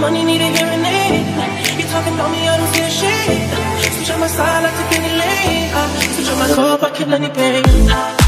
money, need a hearing aid You talking about me, I don't see side, like get any lane uh, Switch on my cup, I kill any pain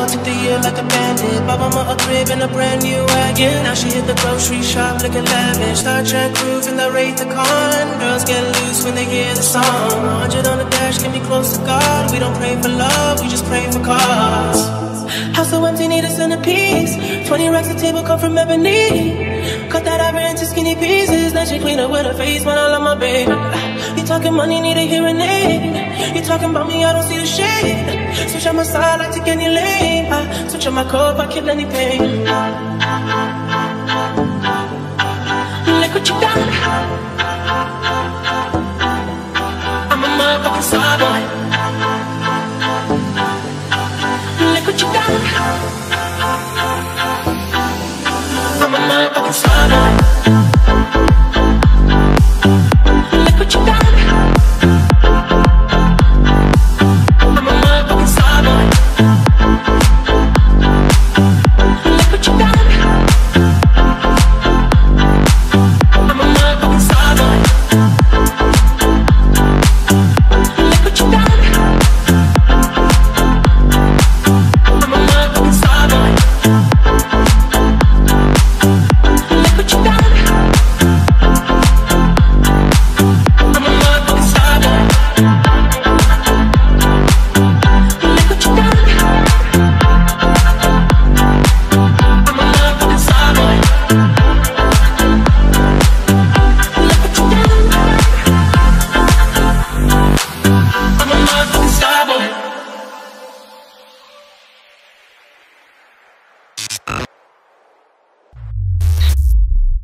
on, took the year like a bandit. Bought mama a crib and a brand new wagon. Now she hit the grocery shop looking lavish. Star Trek groove in the Wraith the Con. Girls get loose when they hear the song. 100 on the dash, get me close to God. We don't pray for love, we just pray for cause. House so empty, need a centerpiece. 20 racks a table come from ebony. Cut that ivory into skinny pieces. Now she clean up with her face when I love my baby. You talking money, need a hearing aid. You talking about me, I don't see the shade. Switch out my side, to get any lane. Switch on my code, I kill anything. Look what you got. I'm a motherfucking star boy Look what you got. I'm a motherfucking star boy